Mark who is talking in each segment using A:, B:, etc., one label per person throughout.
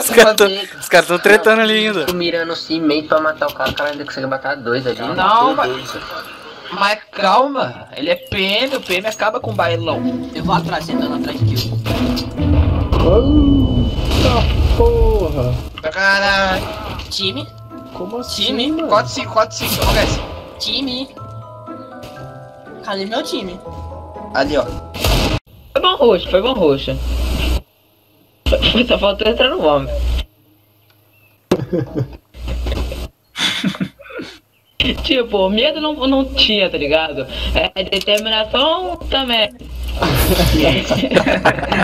A: Os caras cara tão tretando ali ainda.
B: Tô mirando assim meio pra matar o cara, o cara ainda consegue matar dois ali.
C: Não, mas... Mas calma, ele é PM, o PM acaba com o bailão.
D: Eu vou atrás, sentando atrás de kill.
E: Eita porra!
C: Caralho.
D: Time,
E: Como assim?
C: Time,
E: mano?
C: 4 5 4 5 começa.
D: time. Cadê meu time?
C: Ali, ó.
B: Foi bom roxo, foi bom roxo. Foi, só faltou entrar no homem. tipo, medo não, não tinha, tá ligado? É, determinação também.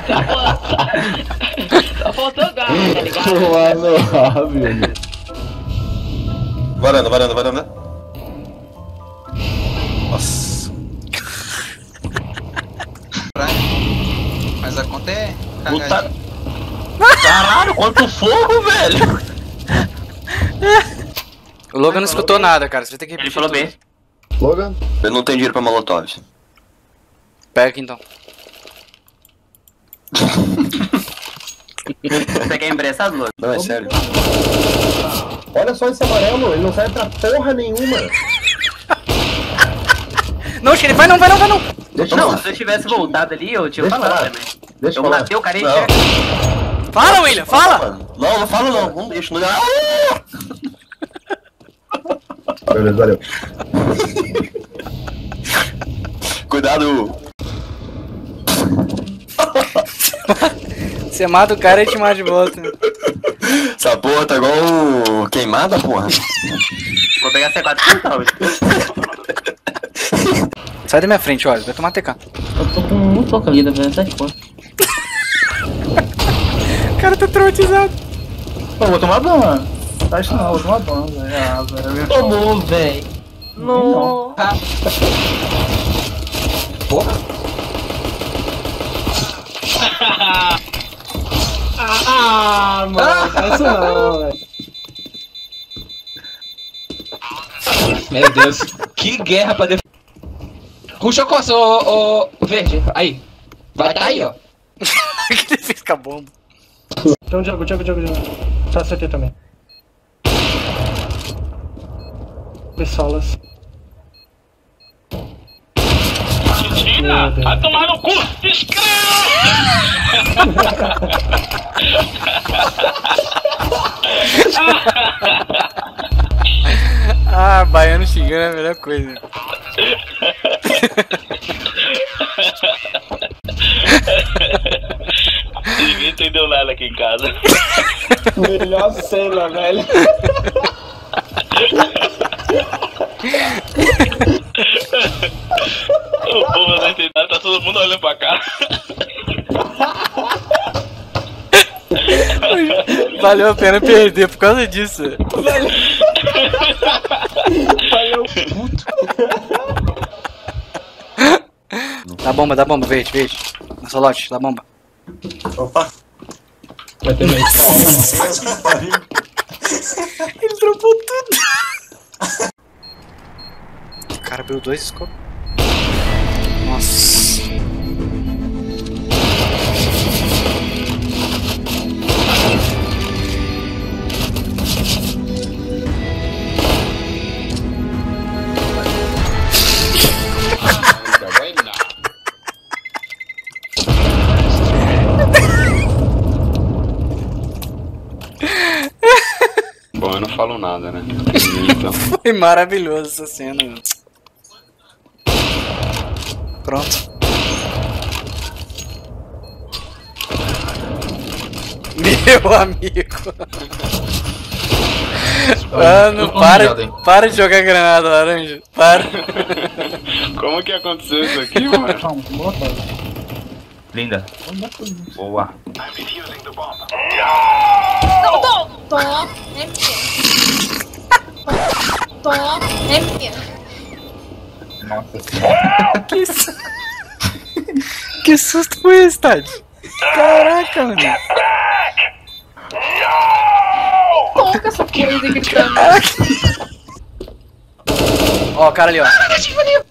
B: só, faltou, só faltou gás, tá ligado?
E: Mano.
F: Varanda, varanda, varanda. Nossa.
C: Mas a conta é.
F: Caralho, quanto fogo, velho!
A: O Logan não escutou nada, cara. Você vai ter que
F: Ele
A: repetir
F: falou
A: tudo.
F: bem.
E: Logan?
F: Eu não tenho dinheiro pra molotov.
A: Pega aqui então.
B: Você quer emprestado, Logan?
F: Não, é sério.
E: Olha só esse amarelo, ele não serve pra porra nenhuma.
A: Não, ele vai não, vai não, vai não.
E: Deixa eu
B: Não,
E: falar.
B: se eu tivesse voltado ali, eu tinha
E: Deixa eu
B: falado
E: falar.
B: também.
E: Deixa eu
B: Eu
E: falar.
B: matei o cara e
F: Não.
A: Fala, William, fala.
F: Mano, Não, não fala não. Não deixa, não dá.
E: Beleza, valeu.
F: Cuidado.
A: Você mata o cara e te mata de volta.
F: Essa porra tá igual queimada, porra.
B: Vou pegar C4 então.
A: Sai da minha frente, olha. Vai tomar TK.
B: Eu tô com muito pouca vida, velho. Tá de porra.
A: O cara tá traumatizado.
G: Pô, vou tomar ban. Faz isso não, vou tomar ban, velho. Ah, velho.
B: Tomou, velho.
G: Não.
E: Ah, mano, essa não, velho.
C: Meu Deus, que guerra pra defender. Ruxa a costa, ô, ô, verde. Aí. Vai tá aí, ó.
A: que ele fez com a bomba?
G: Tem um Diogo, Diogo, Diogo, Diogo. Tá CT também. Meu Deus.
H: Vai tomar no cu!
A: Ah, baiano xingando é a melhor coisa.
H: Entendeu nada aqui em casa.
E: Melhor cena, velho.
H: O povo não entendeu nada, tá todo mundo olhando pra cá.
A: Valeu a pena perder por causa disso. Dá bomba, dá bomba, verde, verde. Na solote, dá bomba.
E: Vai ter meio.
A: Ele dropou tudo. O cara abriu dois scopes. Nossa.
H: Não falo nada, né? Então.
A: Foi maravilhoso essa cena. Pronto. Meu amigo. Mano,
C: tô
A: para, para de jogar granada, laranja. Para.
H: Como que aconteceu isso aqui, mano?
G: Boa tarde.
B: Linda. Boa.
I: Tô, tô, tô, é minha. Tô, tô, é minha.
A: Que, su... que susto foi esse, Tade? Caraca, mano.
I: Que essa porra tá gritando?
A: Ó, o cara ali, ó.
C: Netinho, ali.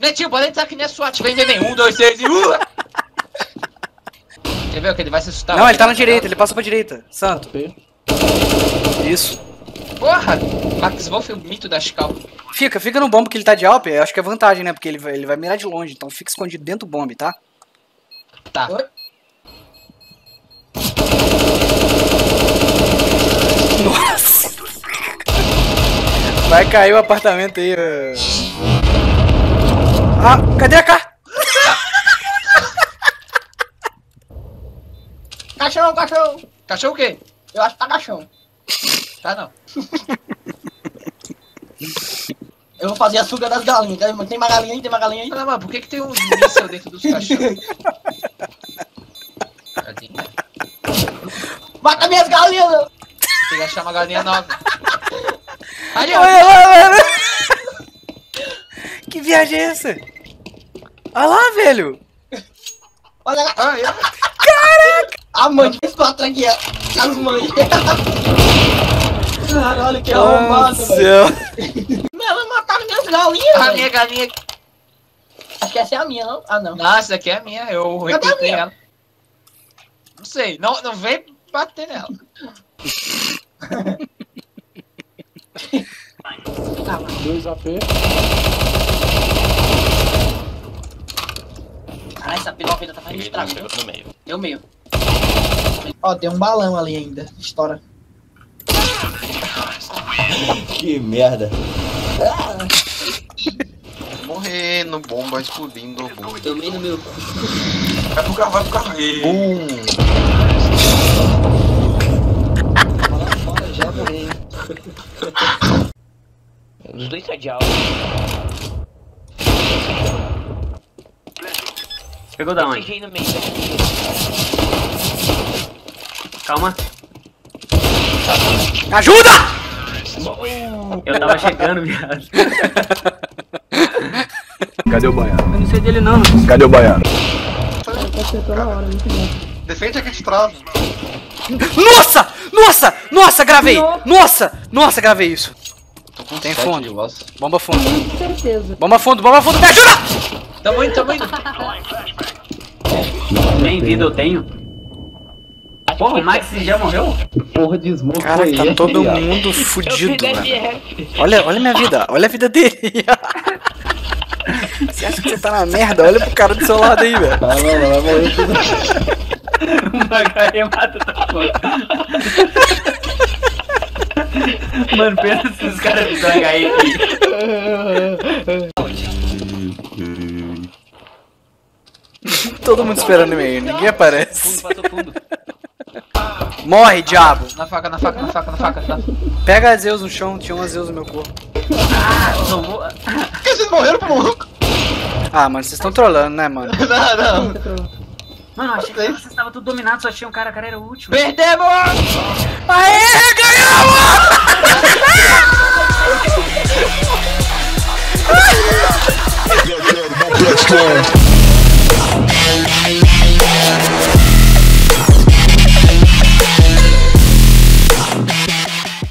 C: Netinho, pode entrar que nem a SWAT. Vem, vem, vem. Um, dois, três e. Uh! ver que ele vai se assustar?
A: Não, ele tá na direita, ele passou pra direita. Santo. Isso.
C: Porra! Max Wolf é o mito da Scal.
A: Fica, fica no bombe que ele tá de Alp, eu acho que é vantagem, né? Porque ele vai, ele vai mirar de longe, então fica escondido dentro do bombe, tá?
C: Tá.
D: Oi?
A: Nossa! Vai cair o apartamento aí. Ah, cadê a K?
D: Caixão, caixão.
C: Cachorro o quê?
D: Eu acho que tá caixão.
C: Tá não.
D: Eu vou fazer a suga das galinhas. Tem- Tem uma galinha aí, tem uma galinha aí.
C: Não, mano, por que, que tem um míssel dentro dos cachorros? Galinha.
D: Mata minhas galinhas!
C: Tem que achar uma galinha nova. Ali!
A: Que viagem é essa? Olha lá, velho!
D: Olha lá.
C: Eu-
D: A mãe de aqui, ó. As mães. Caralho, que arrombado, velho.
A: céu.
D: Ela mataram minhas galinhas,
C: A
D: velho.
C: minha galinha.
D: Acho que essa é a minha, não? Ah, não.
C: Não, essa daqui é a minha. Eu
D: minha?
C: ela. Não sei, não, não vem bater nela.
D: Caralho, essa pilofeira tá fazendo estrago. viu?
H: no meio.
D: Deu meio. Ó, tem um balão ali ainda. Estoura.
F: Que merda.
H: Morrendo, bomba explodindo, bomba.
D: Tomei no meu.
F: Vai pro carro, vai pro carro. Ih,
B: Os dois são de alto.
J: Pegou da onde?
B: Peguei no meio.
J: Calma.
A: Ajuda!
J: Eu tava chegando, viado.
G: Cadê o baiano?
J: Eu não sei dele não.
G: Cadê o baiano?
H: Defende aqui de trás.
A: Nossa! Nossa! Nossa, gravei! Nossa! Nossa, gravei isso. Tem fundo. Bomba fundo.
I: certeza.
A: Bomba fundo, bomba fundo, me ajuda!
C: Tamo indo, tamo indo.
J: Nem vida eu tenho. Porra, o Max já morreu?
E: Porra de smoke
A: Cara, tá todo mundo
B: Eu
A: fudido, mano. Olha, olha minha vida, olha a vida dele. Você acha que você tá na merda? Olha pro cara do seu lado aí, velho.
E: Não, não, vai morrer tudo.
J: Uma galinha mata outra coisa. Mano, pensa se os caras fizeram HI aqui.
A: Todo mundo esperando em mim, ninguém aparece.
J: Fundo, passou fundo.
A: Morre, diabo.
C: Na faca, na faca, na faca, na faca. Tá.
A: Pega a Zeus no chão, tinha uma Zeus no meu corpo.
J: Tomou.
H: Por que vocês morreram pro maluco?
A: Ah, mano, vocês estão trolando, né, mano?
H: Não, não.
J: Mano, eu achei que vocês estavam tudo dominados, só tinha um cara, o cara era o último.
C: Perdemos!
A: Aê, ganhamos!